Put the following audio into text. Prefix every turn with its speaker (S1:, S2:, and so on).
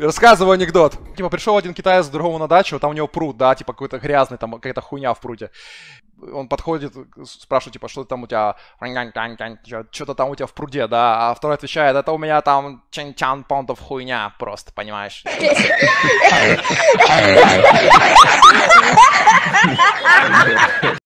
S1: Рассказываю анекдот. Типа пришел один китаец к другому на дачу, там у него пруд, да, типа какой-то грязный, там какая-то хуйня в пруде. Он подходит, спрашивает, типа, что там у тебя, что-то там у тебя в пруде, да, а второй отвечает, это у меня там чан-чан понтов хуйня просто, понимаешь?